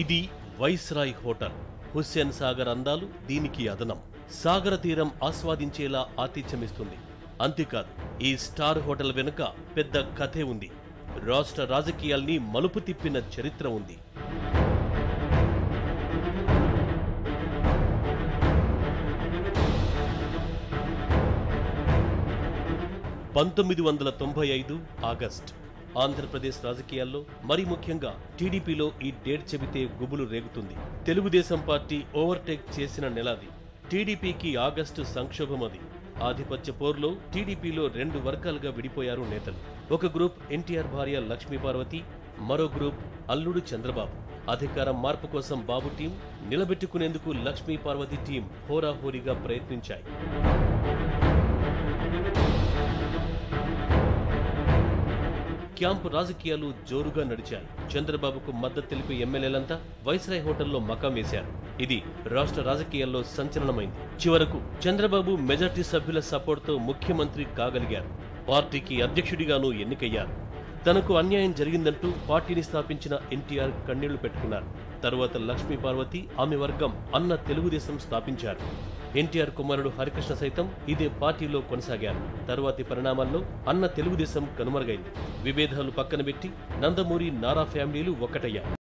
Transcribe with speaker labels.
Speaker 1: ఇది viceroy hotel. Hussain Sagar అందాలు దీనికి అదనం. సాగర తీరం ఆస్వాదించేలా ఆతిథ్యమిస్తుంది. అంతేకాదు ఈ స్టార్ హోటల్ వెనుక పెద్ద కథే ఉంది. రాష్ట్ర రాజకీయాల్ని మలుపు తిప్పిన చరిత్ర ఉంది. పంతొమ్మిది వందల తొంభై ఐదు ఆగస్ట్. ఆంధ్రప్రదేశ్ రాజకీయాల్లో మరి ముఖ్యంగా టీడీపీలో ఈ డేట్ చెబితే గుబులు రేగుతుంది. తెలుగుదేశం పార్టీ ఓవర్టేక్ చేసిన నెలది టీడీపీకి ఆగస్టు సంక్షోభం అది. ఆధిపత్య పోరులో టీడీపీలో రెండు వర్గాలుగా విడిపోయారు నేతలు. ఒక గ్రూప్ ఎన్టీఆర్ భార్య లక్ష్మీపార్వతి మరో గ్రూప్ అల్లుడు చంద్రబాబు. అధికారం మార్పు కోసం బాబు టీం నిలబెట్టుకునేందుకు లక్ష్మీ పార్వతి టీం హోరాహోరీగా ప్రయత్నించాయి. క్యాంపు రాజకీయాలు జోరుగా నడిచాయి. చంద్రబాబుకు మద్దతు తెలిపే ఎమ్మెల్యేలంతా వైస్రాయ్ హోటల్లో మకాం వేశారు. ఇది రాష్ట్ర రాజకీయాల్లో సంచలనమైంది. చివరకు చంద్రబాబు మెజార్టీ సభ్యుల సపోర్ట్తో ముఖ్యమంత్రి కాగలిగారు. పార్టీకి అధ్యక్షుడిగాను ఎన్నికయ్యారు. తనకు అన్యాయం జరిగిందంటూ పార్టీని స్థాపించిన ఎన్టీఆర్ కన్నీళ్ళు పెట్టుకున్నారు. తరువాత లక్ష్మీ పార్వతి ఆమె వర్గం అన్న తెలుగుదేశం స్థాపించారు. ఎన్టీఆర్ కుమారుడు హరికృష్ణ సైతం ఇదే పార్టీలో కొనసాగారు. తరువాతి పరిణామాల్లో అన్న తెలుగుదేశం కనుమరుగైంది. విభేదాలు పక్కన పెట్టి నందమూరి నారా ఫ్యామిలీలు ఒక్కటయ్యారు.